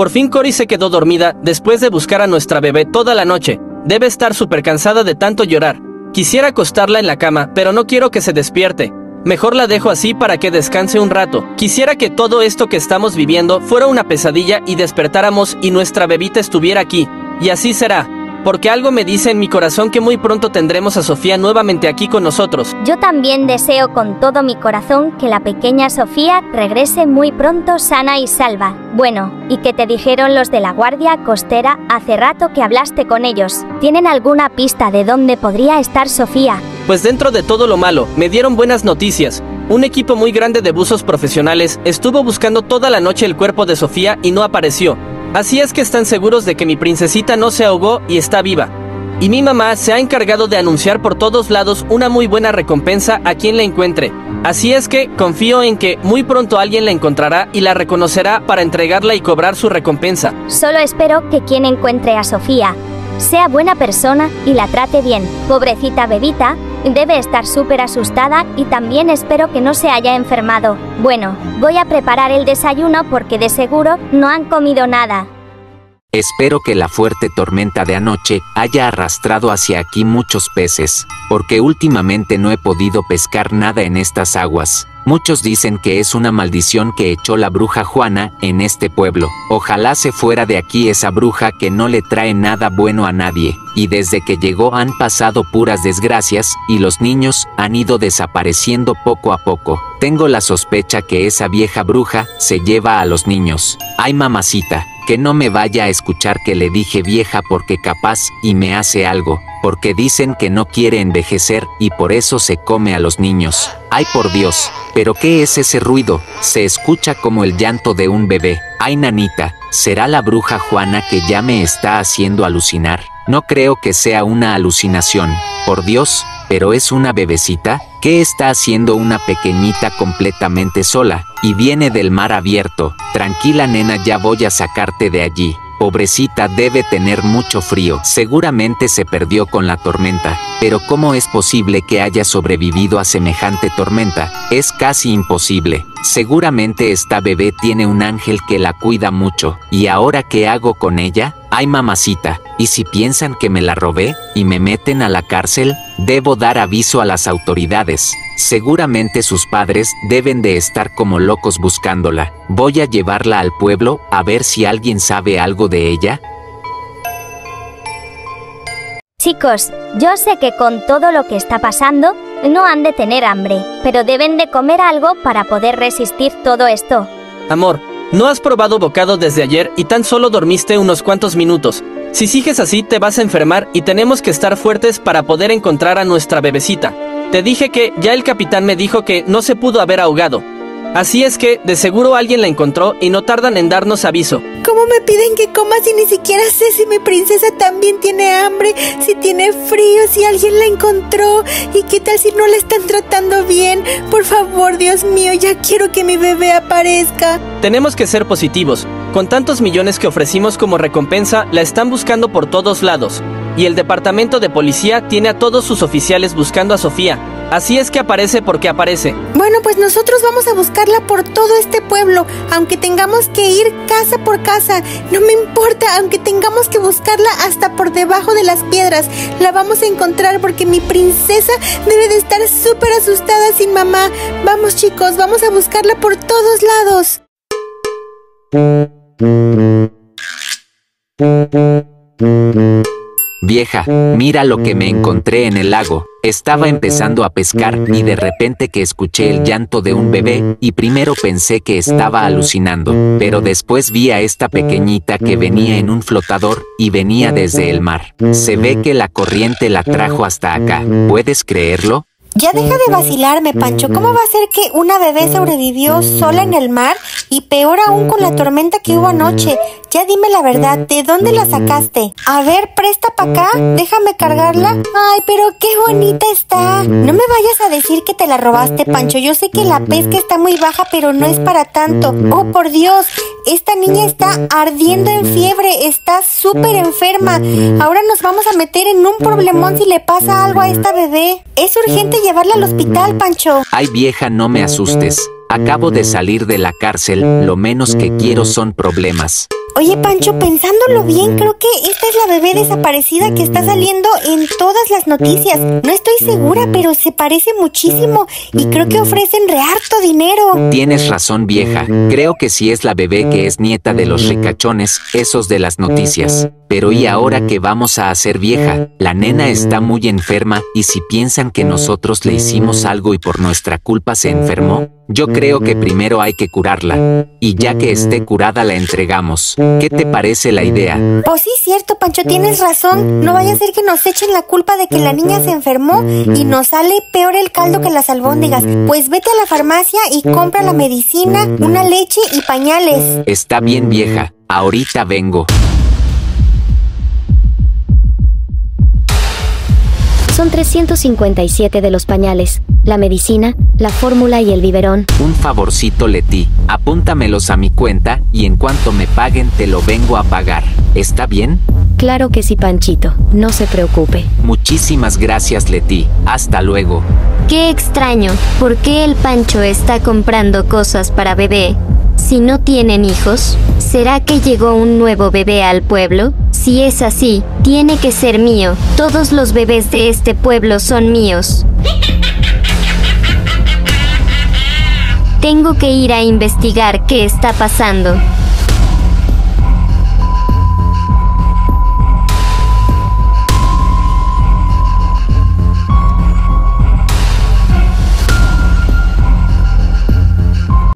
Por fin Cory se quedó dormida después de buscar a nuestra bebé toda la noche. Debe estar súper cansada de tanto llorar. Quisiera acostarla en la cama, pero no quiero que se despierte. Mejor la dejo así para que descanse un rato. Quisiera que todo esto que estamos viviendo fuera una pesadilla y despertáramos y nuestra bebita estuviera aquí. Y así será. Porque algo me dice en mi corazón que muy pronto tendremos a Sofía nuevamente aquí con nosotros. Yo también deseo con todo mi corazón que la pequeña Sofía regrese muy pronto sana y salva. Bueno, ¿y qué te dijeron los de la Guardia Costera hace rato que hablaste con ellos? ¿Tienen alguna pista de dónde podría estar Sofía? Pues dentro de todo lo malo, me dieron buenas noticias. Un equipo muy grande de buzos profesionales estuvo buscando toda la noche el cuerpo de Sofía y no apareció. Así es que están seguros de que mi princesita no se ahogó y está viva. Y mi mamá se ha encargado de anunciar por todos lados una muy buena recompensa a quien la encuentre. Así es que confío en que muy pronto alguien la encontrará y la reconocerá para entregarla y cobrar su recompensa. Solo espero que quien encuentre a Sofía sea buena persona y la trate bien. Pobrecita bebita, debe estar súper asustada y también espero que no se haya enfermado. Bueno, voy a preparar el desayuno porque de seguro no han comido nada. Espero que la fuerte tormenta de anoche haya arrastrado hacia aquí muchos peces, porque últimamente no he podido pescar nada en estas aguas. Muchos dicen que es una maldición que echó la bruja Juana en este pueblo. Ojalá se fuera de aquí esa bruja que no le trae nada bueno a nadie. Y desde que llegó han pasado puras desgracias y los niños han ido desapareciendo poco a poco. Tengo la sospecha que esa vieja bruja se lleva a los niños. Ay mamacita, que no me vaya a escuchar que le dije vieja porque capaz y me hace algo, porque dicen que no quiere envejecer y por eso se come a los niños. Ay por Dios, pero ¿qué es ese ruido? Se escucha como el llanto de un bebé. Ay nanita, ¿será la bruja Juana que ya me está haciendo alucinar? No creo que sea una alucinación. Por Dios, pero es una bebecita, ¿qué está haciendo una pequeñita completamente sola? Y viene del mar abierto. Tranquila nena, ya voy a sacarte de allí. Pobrecita debe tener mucho frío. Seguramente se perdió con la tormenta. Pero ¿cómo es posible que haya sobrevivido a semejante tormenta? Es casi imposible. Seguramente esta bebé tiene un ángel que la cuida mucho. ¿Y ahora qué hago con ella? Ay mamacita, ¿y si piensan que me la robé y me meten a la cárcel? Debo dar aviso a las autoridades. Seguramente sus padres deben de estar como locos buscándola. Voy a llevarla al pueblo a ver si alguien sabe algo de ella. Chicos, yo sé que con todo lo que está pasando, no han de tener hambre, pero deben de comer algo para poder resistir todo esto. Amor, no has probado bocado desde ayer y tan solo dormiste unos cuantos minutos. Si sigues así te vas a enfermar y tenemos que estar fuertes para poder encontrar a nuestra bebecita. Te dije que ya el capitán me dijo que no se pudo haber ahogado. Así es que de seguro alguien la encontró y no tardan en darnos aviso. ¿Cómo me piden que coma si ni siquiera sé si mi princesa también tiene hambre, si tiene frío, si alguien la encontró? ¿Y qué tal si no la están tratando bien? Por favor, Dios mío, ya quiero que mi bebé aparezca. Tenemos que ser positivos. Con tantos millones que ofrecimos como recompensa, la están buscando por todos lados. Y el departamento de policía tiene a todos sus oficiales buscando a Sofía. Así es que aparece porque aparece. Bueno, pues nosotros vamos a buscarla por todo este pueblo, aunque tengamos que ir casa por casa. No me importa, aunque tengamos que buscarla hasta por debajo de las piedras. La vamos a encontrar porque mi princesa debe de estar súper asustada sin mamá. Vamos chicos, vamos a buscarla por todos lados. Vieja, mira lo que me encontré en el lago. Estaba empezando a pescar y de repente que escuché el llanto de un bebé y primero pensé que estaba alucinando, pero después vi a esta pequeñita que venía en un flotador y venía desde el mar. Se ve que la corriente la trajo hasta acá. ¿Puedes creerlo? Ya deja de vacilarme, Pancho. ¿Cómo va a ser que una bebé sobrevivió sola en el mar y peor aún con la tormenta que hubo anoche? Ya dime la verdad, ¿de dónde la sacaste? A ver, presta para acá, déjame cargarla. Ay, pero qué bonita está. No me vayas a decir que te la robaste, Pancho. Yo sé que la pesca está muy baja, pero no es para tanto. Oh, por Dios, esta niña está ardiendo en fiebre, está súper enferma. Ahora nos vamos a meter en un problemón si le pasa algo a esta bebé. Es urgente llevarla al hospital, Pancho. Ay vieja, no me asustes. Acabo de salir de la cárcel, lo menos que quiero son problemas. Oye, Pancho, pensándolo bien, creo que esta es la bebé desaparecida que está saliendo en todas las noticias. No estoy segura, pero se parece muchísimo y creo que ofrecen re harto dinero. Tienes razón, vieja. Creo que sí es la bebé que es nieta de los ricachones, esos de las noticias. Pero ¿y ahora qué vamos a hacer vieja? La nena está muy enferma y si piensan que nosotros le hicimos algo y por nuestra culpa se enfermó, yo creo que primero hay que curarla. Y ya que esté curada la entregamos. ¿Qué te parece la idea? Pues sí, cierto, Pancho, tienes razón. No vaya a ser que nos echen la culpa de que la niña se enfermó y nos sale peor el caldo que las albóndigas. Pues vete a la farmacia y compra la medicina, una leche y pañales. Está bien vieja. Ahorita vengo. Son 357 de los pañales, la medicina, la fórmula y el biberón. Un favorcito Leti, apúntamelos a mi cuenta y en cuanto me paguen te lo vengo a pagar. ¿Está bien? Claro que sí, Panchito, no se preocupe. Muchísimas gracias Leti. Hasta luego. Qué extraño, ¿por qué el Pancho está comprando cosas para bebé? Si no tienen hijos, ¿será que llegó un nuevo bebé al pueblo? Si es así, tiene que ser mío. Todos los bebés de este pueblo son míos. Tengo que ir a investigar qué está pasando.